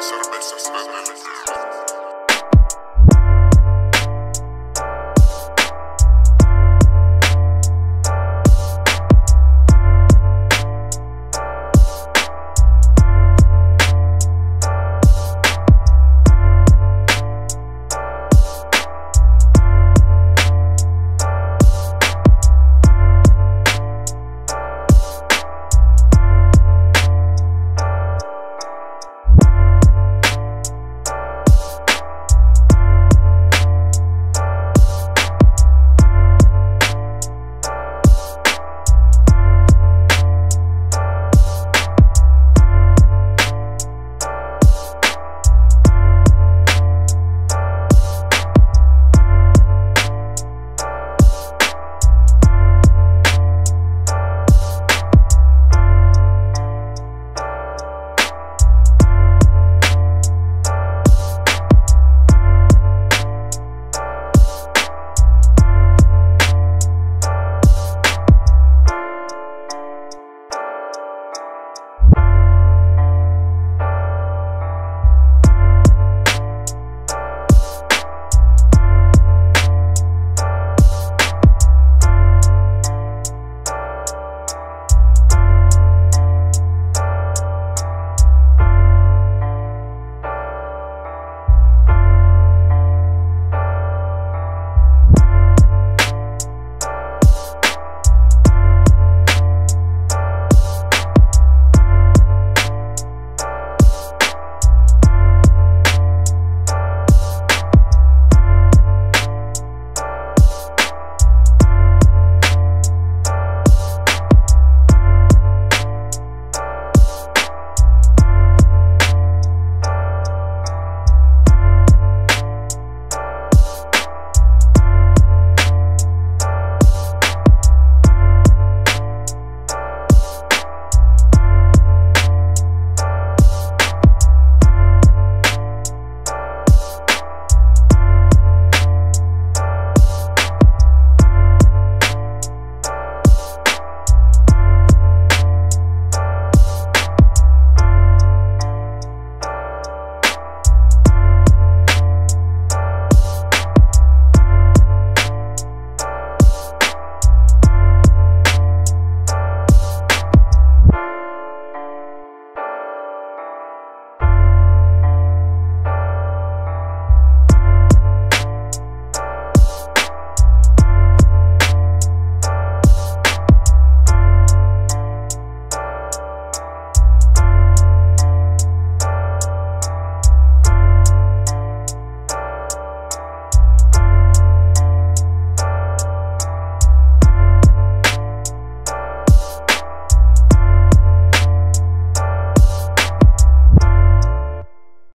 Cervezas, cervezas, cervezas.